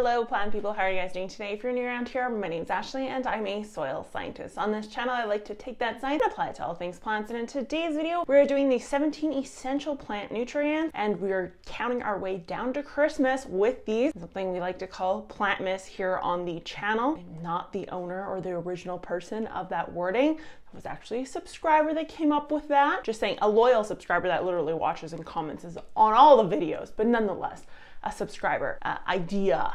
Hello plant people, how are you guys doing today? If you're new around here, my name is Ashley and I'm a soil scientist. On this channel, I like to take that science and apply it to all things plants. And in today's video, we're doing the 17 essential plant nutrients and we're counting our way down to Christmas with these, something we like to call Plantmas here on the channel. I'm not the owner or the original person of that wording. It was actually a subscriber that came up with that. Just saying, a loyal subscriber that literally watches and comments is on all the videos, but nonetheless, a subscriber uh, idea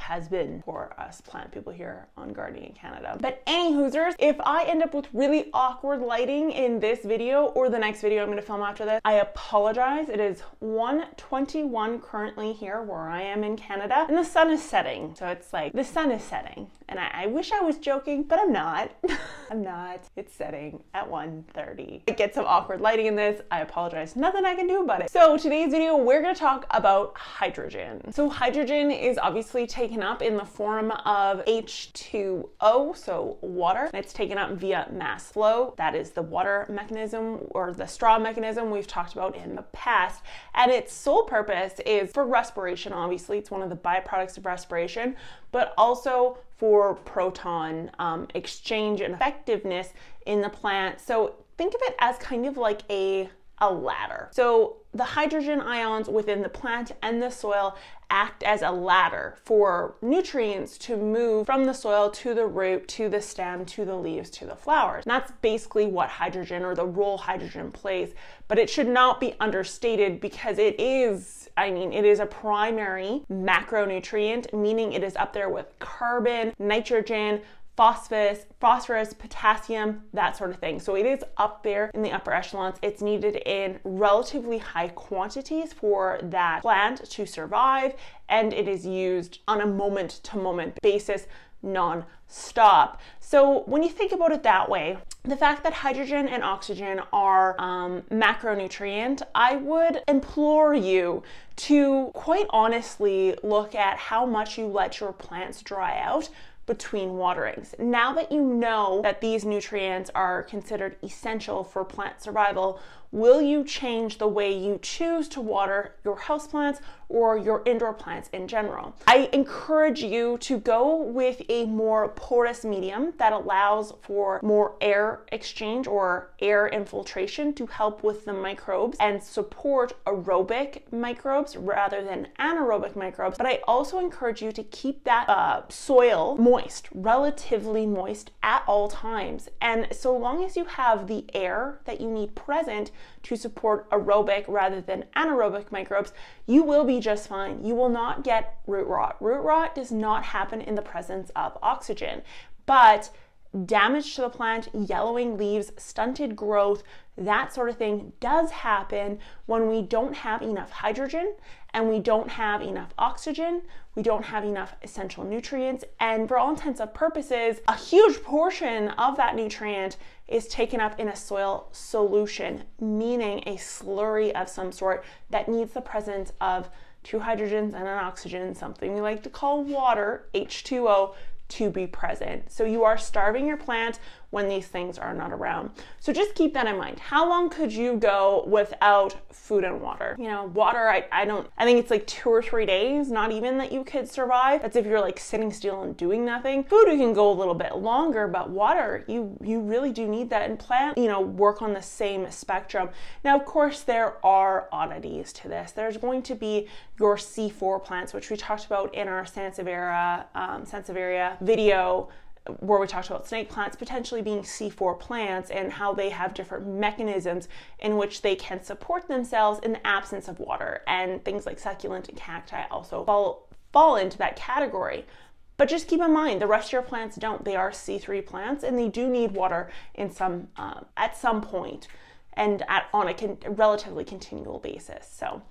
has been for us plant people here on Gardening in Canada. But any hoosers, if I end up with really awkward lighting in this video or the next video I'm gonna film after this, I apologize. It is 121 currently here where I am in Canada and the sun is setting. So it's like, the sun is setting. And I, I wish I was joking, but I'm not. I'm not. It's setting at 1.30. I get some awkward lighting in this. I apologize. Nothing I can do about it. So today's video, we're gonna talk about hydrogen. So hydrogen is obviously taken up in the form of H2O, so water. And it's taken up via mass flow. That is the water mechanism or the straw mechanism we've talked about in the past. And its sole purpose is for respiration, obviously. It's one of the byproducts of respiration, but also for proton um, exchange and effectiveness in the plant. So think of it as kind of like a a ladder. So the hydrogen ions within the plant and the soil act as a ladder for nutrients to move from the soil to the root, to the stem, to the leaves, to the flowers. And that's basically what hydrogen or the role hydrogen plays, but it should not be understated because it is, I mean, it is a primary macronutrient, meaning it is up there with carbon, nitrogen, phosphorus, phosphorus, potassium, that sort of thing. So it is up there in the upper echelons. It's needed in relatively high quantities for that plant to survive, and it is used on a moment to moment basis non-stop. So when you think about it that way, the fact that hydrogen and oxygen are um, macronutrient, I would implore you to quite honestly look at how much you let your plants dry out between waterings. Now that you know that these nutrients are considered essential for plant survival, will you change the way you choose to water your houseplants or your indoor plants in general? I encourage you to go with a more porous medium that allows for more air exchange or air infiltration to help with the microbes and support aerobic microbes rather than anaerobic microbes. But I also encourage you to keep that uh, soil moist, relatively moist at all times. And so long as you have the air that you need present, to support aerobic rather than anaerobic microbes, you will be just fine. You will not get root rot. Root rot does not happen in the presence of oxygen, but damage to the plant, yellowing leaves, stunted growth, that sort of thing does happen when we don't have enough hydrogen and we don't have enough oxygen, we don't have enough essential nutrients, and for all intents and purposes, a huge portion of that nutrient is taken up in a soil solution, meaning a slurry of some sort that needs the presence of two hydrogens and an oxygen, something we like to call water, H2O, to be present. So you are starving your plant when these things are not around. So just keep that in mind. How long could you go without food and water? You know, water, I, I don't, I think it's like two or three days, not even that you could survive. That's if you're like sitting still and doing nothing. Food, you can go a little bit longer, but water, you, you really do need that. And plant, you know, work on the same spectrum. Now, of course, there are oddities to this. There's going to be your C4 plants, which we talked about in our Sansevieria, um, Sansevieria video where we talked about snake plants potentially being C4 plants and how they have different mechanisms in which they can support themselves in the absence of water. And things like succulent and cacti also fall, fall into that category. But just keep in mind, the rest of your plants don't. They are C3 plants and they do need water in some uh, at some point and at, on a con- relatively continual basis. So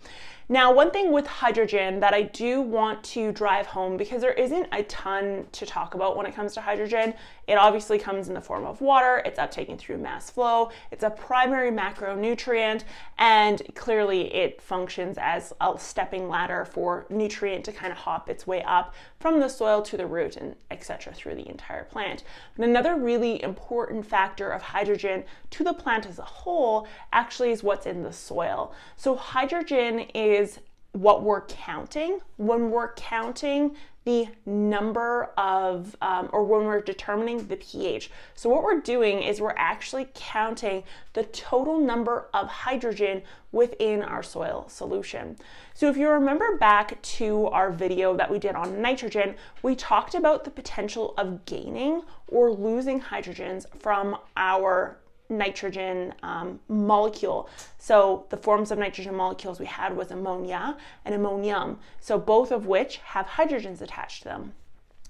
now, one thing with hydrogen that I do want to drive home because there isn't a ton to talk about when it comes to hydrogen. It obviously comes in the form of water, it's uptaken through mass flow, it's a primary macronutrient, and clearly it functions as a stepping ladder for nutrient to kind of hop its way up from the soil to the root and etc. through the entire plant. And another really important factor of hydrogen to the plant as a whole actually is what's in the soil. So hydrogen is is what we're counting when we're counting the number of, um, or when we're determining the pH. So, what we're doing is we're actually counting the total number of hydrogen within our soil solution. So, if you remember back to our video that we did on nitrogen, we talked about the potential of gaining or losing hydrogens from our nitrogen um, molecule. So the forms of nitrogen molecules we had was ammonia and ammonium. So both of which have hydrogens attached to them.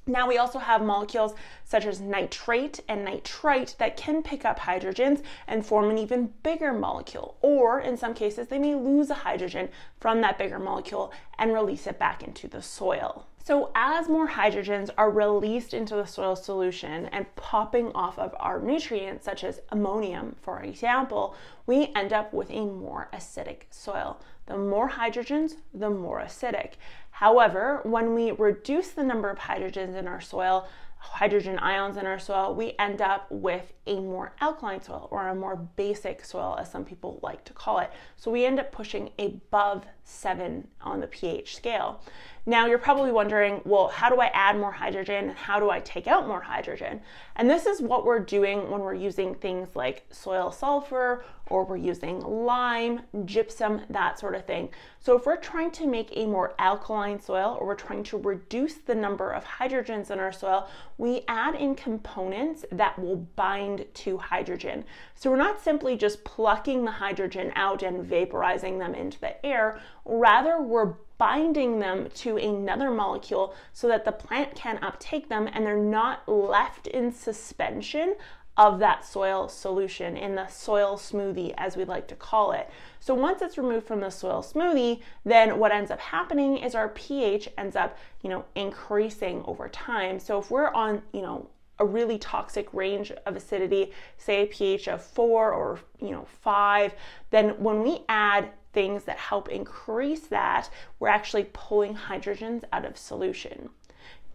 Now we also have molecules such as nitrate and nitrite that can pick up hydrogens and form an even bigger molecule. Or in some cases, they may lose a hydrogen from that bigger molecule and release it back into the soil. So as more hydrogens are released into the soil solution and popping off of our nutrients, such as ammonium, for example, we end up with a more acidic soil. The more hydrogens, the more acidic. However, when we reduce the number of hydrogens in our soil, hydrogen ions in our soil, we end up with a more alkaline soil or a more basic soil, as some people like to call it. So we end up pushing above seven on the pH scale. Now you're probably wondering, well, how do I add more hydrogen? And how do I take out more hydrogen? And this is what we're doing when we're using things like soil sulfur or we're using lime, gypsum, that sort of thing. So if we're trying to make a more alkaline soil or we're trying to reduce the number of hydrogens in our soil, we add in components that will bind to hydrogen. So we're not simply just plucking the hydrogen out and vaporizing them into the air, rather we're binding them to another molecule so that the plant can uptake them and they're not left in suspension of that soil solution in the soil smoothie, as we like to call it. So once it's removed from the soil smoothie, then what ends up happening is our pH ends up, you know, increasing over time. So if we're on, you know, a really toxic range of acidity, say a pH of four or you know five, then when we add things that help increase that, we're actually pulling hydrogens out of solution.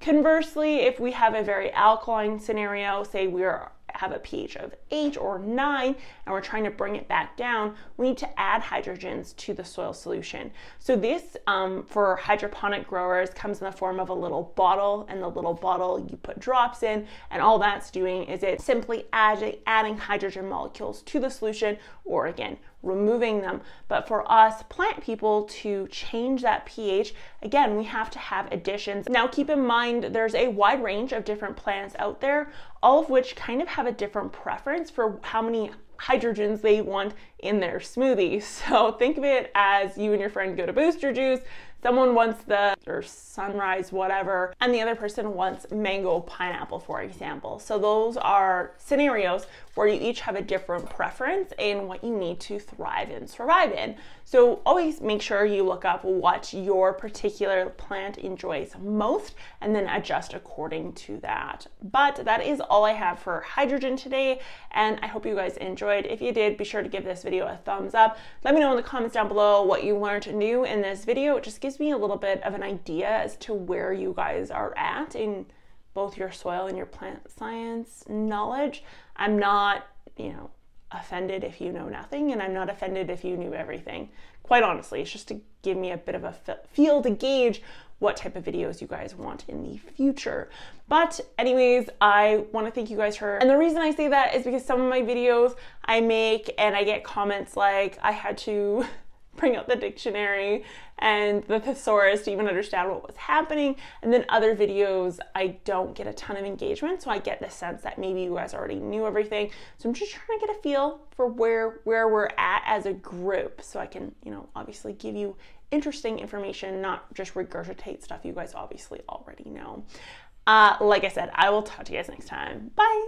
Conversely, if we have a very alkaline scenario, say we're have a pH of 8 or 9 and we're trying to bring it back down, we need to add hydrogens to the soil solution. So this, um, for hydroponic growers, comes in the form of a little bottle and the little bottle you put drops in and all that's doing is it simply adding, adding hydrogen molecules to the solution or again, removing them. But for us plant people to change that pH, again, we have to have additions. Now keep in mind there's a wide range of different plants out there, all of which kind of have a different preference for how many hydrogens they want in their smoothie. So think of it as you and your friend go to Booster Juice, someone wants the or sunrise whatever and the other person wants mango pineapple for example. So those are scenarios where you each have a different preference in what you need to thrive and survive in. So always make sure you look up what your particular plant enjoys most and then adjust according to that. But that is all i have for hydrogen today and i hope you guys enjoyed. If you did be sure to give this video a thumbs up. Let me know in the comments down below what you learned new in this video. It just gives gives me a little bit of an idea as to where you guys are at in both your soil and your plant science knowledge. I'm not, you know, offended if you know nothing, and I'm not offended if you knew everything. Quite honestly, it's just to give me a bit of a feel to gauge what type of videos you guys want in the future. But anyways, I want to thank you guys for, and the reason I say that is because some of my videos I make and I get comments like I had to bring out the dictionary and the thesaurus to even understand what was happening. And then other videos, I don't get a ton of engagement, so I get the sense that maybe you guys already knew everything. So I'm just trying to get a feel for where where we're at as a group, so I can, you know, obviously give you interesting information, not just regurgitate stuff you guys obviously already know. Uh, like I said, I will talk to you guys next time. Bye.